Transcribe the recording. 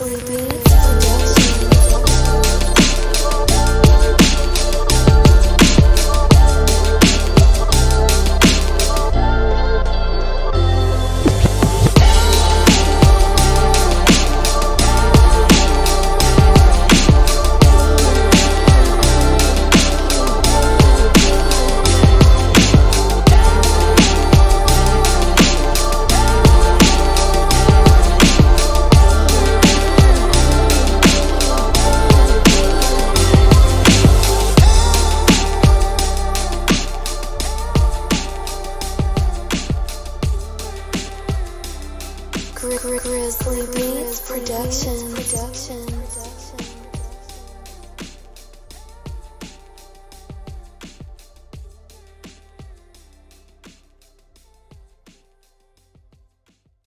with me. Grizzly Beats Production.